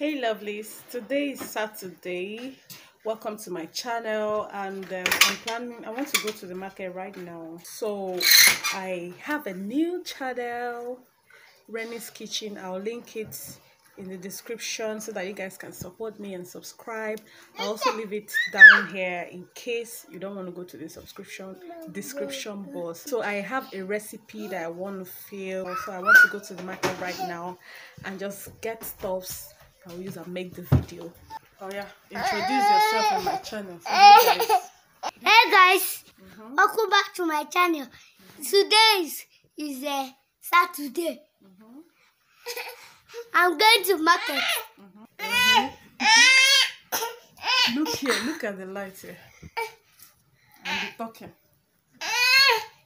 hey lovelies. Today is saturday. Welcome to my channel. And um, i'm planning i want to go to the market right now. So i have a new channel rennie's kitchen. I'll link it in the description so that you guys can support me and subscribe. I also leave it down here in case you don't want to go to the subscription description box. So i have a recipe that i want to film so i want to go to the market right now and just get stuffs i'll use and make the video? Oh yeah. Introduce eh. yourself on my channel for eh. you guys. Hey guys, mm-hmm. welcome back to my channel. Today is, is a Saturday. Mm-hmm. I'm going to market. Mm-hmm. look here. Look at the light here. And be talking.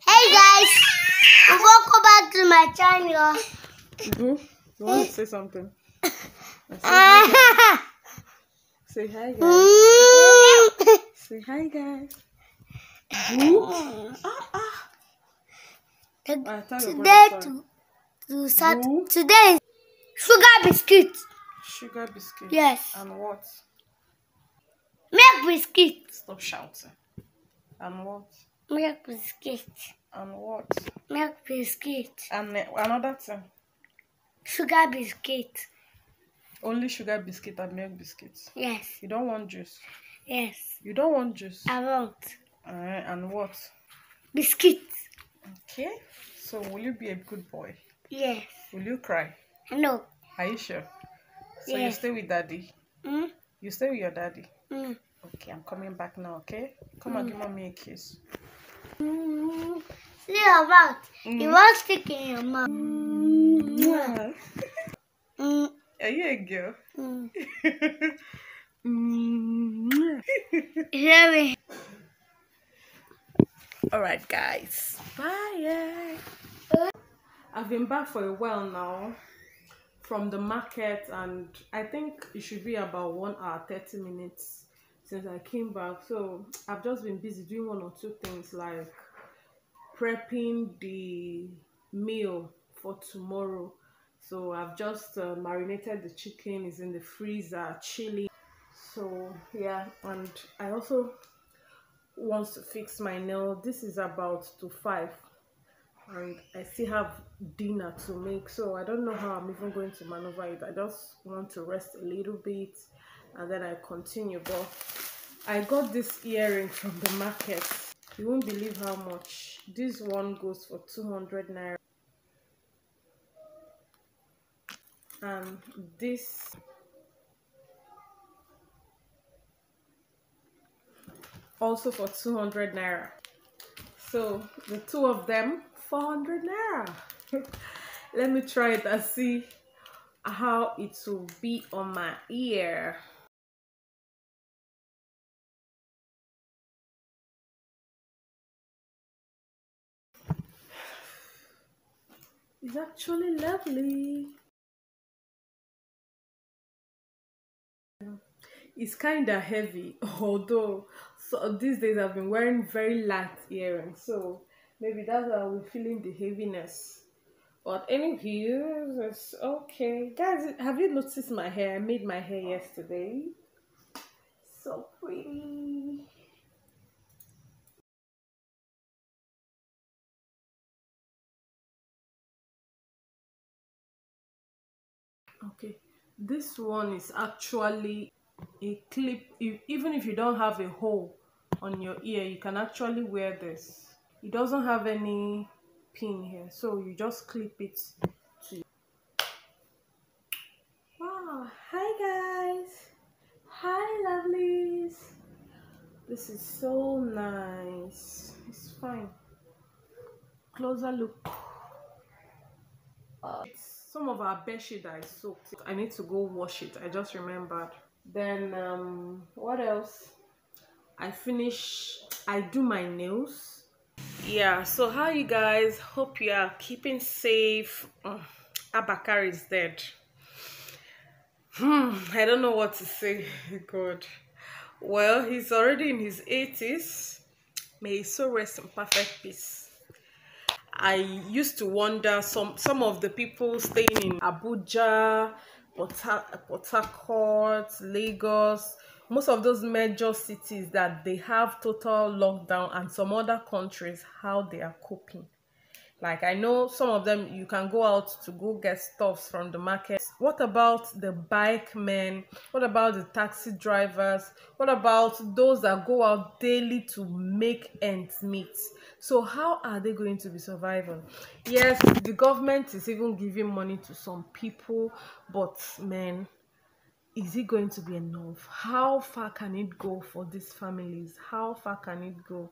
Hey guys, welcome back to my channel. Boo, you want to say something? I say hi guys. say hi guys say hi guys Boo. ah ah Alright, tell your today to, to sat today sugar biscuit. sugar biscuit Yes. and what Milk biscuit. stop shouting and what Milk biscuit. and what Milk biscuit. and another thing Sugar biscuit. Only sugar biscuit and milk biscuits Yes. you don't want juice Yes. you don't want juice I want Alright, and what biscuit. okay so will you be a good boy Yes. will you cry No. are you sure so you stay with daddy Mm? you stay with your daddy Mm. okay i'm coming back now okay come and give mommy a kiss Mm. See your mouth. You want stick in your mouth. Mm. Are you a girl Mm. Mm. Hear me. all right guys bye i've been back for a while now from the market and i think it should be about one hour 30 minutes since i came back so i've just been busy doing one or two things like prepping the meal for tomorrow so i've just uh, marinated the chicken is in the freezer chili. So yeah and i also want to fix my nail. This is about to five and i still have dinner to make. So i don't know how i'm even going to maneuver it. I just want to rest a little bit and then i continue. But i got this earring from the market. You won't believe how much. This one goes for 200 naira and this also for 200 naira. So the two of them 400 naira. Let me try it and see how it will be on my ear. It's actually lovely it's kind of heavy although so these days i've been wearing very light earrings so maybe that's why i'm feeling the heaviness. But anywho it's okay. Guys have you noticed my hair? I made my hair yesterday. So pretty. Okay this one is actually a clip if, even if you don't have a hole on your ear you can actually wear this. It doesn't have any pin here so you just clip it to wow hi guys. Hi lovelies. This is so nice. It's fine. Closer look. Uh, some of our bed sheet that is soaked i need to go wash it. I just remembered then um what else? I finish i do my nails. Yeah so how you guys hope you are keeping safe. Mm, Abba Kyari is dead. Hmm i don't know what to say. God. Well he's already in his 80s may he so rest in perfect peace. I used to wonder some some of the people staying in Abuja, Port Harcourt, Lagos, most of those major cities that they have total lockdown and some other countries how they are coping like i know some of them you can go out to go get stuffs from the market. What about the bike men? What about the taxi drivers? What about those that go out daily to make ends meet? So how are they going to be surviving? Yes the government is even giving money to some people but man is it going to be enough? How far can it go for these families? How far can it go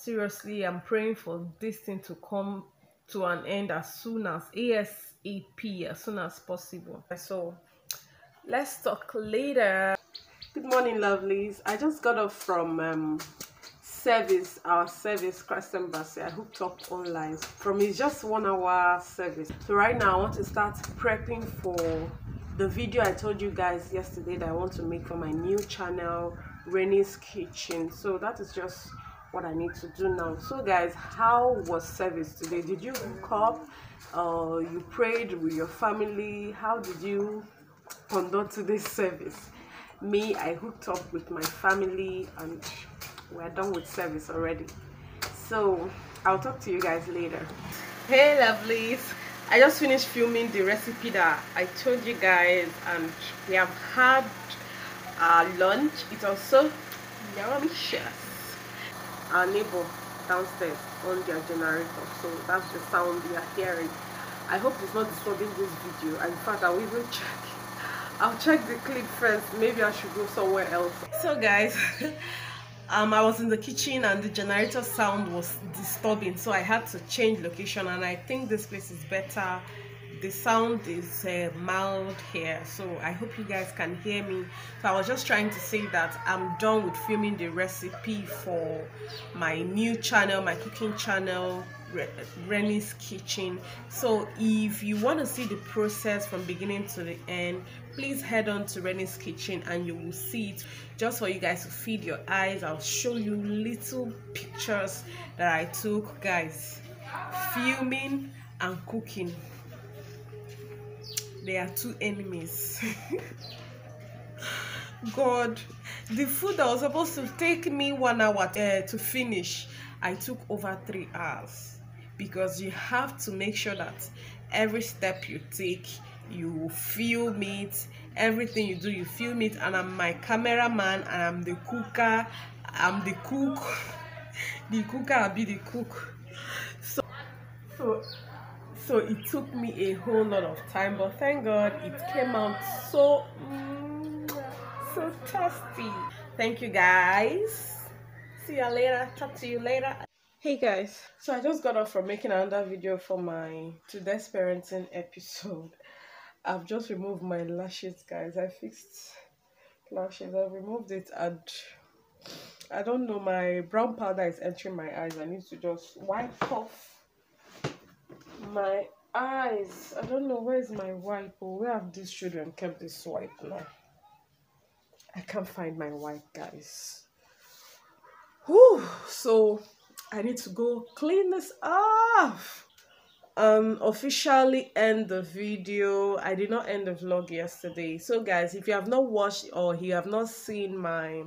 seriously i'm praying for this thing to come to an end as soon as asap as soon as possible. So let's talk later. Good morning lovelies. I just got off from um, service our service christ embassy. I hooked up online. From it's just one hour service. So right now i want to start prepping for the video i told you guys yesterday that i want to make for my new channel Rennie's kitchen. So that is just what I need to do now. So guys, how was service today? Did you hook up? Uh, you prayed with your family? How did you conduct today's service? Me, I hooked up with my family and we're done with service already. So I'll talk to you guys later. Hey lovelies. I just finished filming the recipe that I told you guys and we have had our lunch. It's also delicious our neighbor downstairs on their generator. So that's the sound we are hearing. I hope it's not disturbing this video. In fact i'll even check. I'll check the clip first. Maybe i should go somewhere else. So guys um i was in the kitchen and the generator sound was disturbing. So i had to change location and i think this place is better the sound is uh, mild here so i hope you guys can hear me. So i was just trying to say that i'm done with filming the recipe for my new channel my cooking channel Rennie's kitchen. So if you want to see the process from beginning to the end please head on to Rennie's kitchen and you will see it. Just for you guys to feed your eyes I'll show you little pictures that I took guys. Filming and cooking they are two enemies. God the food that was supposed to take me one hour uh, to finish i took over three hours. Because you have to make sure that every step you take you film it everything you do you film it and i'm my cameraman and i'm the cooker. I'm the cook. The cooker i'll be the cook. So so so it took me a whole lot of time but thank god it came out so mm, so tasty. Thank you guys. See you later. Talk to you later. Hey guys. So i just got off from making another video for my today's parenting episode. I've just removed my lashes guys. I fixed lashes. I removed it and i don't know my brown powder is entering my eyes. I need to just wipe off my eyes i don't know where's my wipe or where have these children kept this wipe now? I can't find my wipe guys. Whew, so i need to go clean this off. Um officially end the video. I did not end the vlog yesterday. So guys if you have not watched or you have not seen my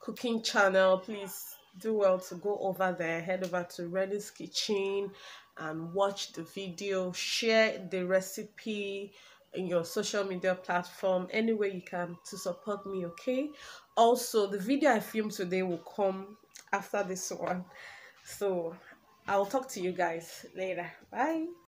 cooking channel please do well to go over there. Head over to Rennie's kitchen and watch the video share the recipe in your social media platform any way you can to support me okay? Also the video i filmed today will come after this one. So i'll talk to you guys later. Bye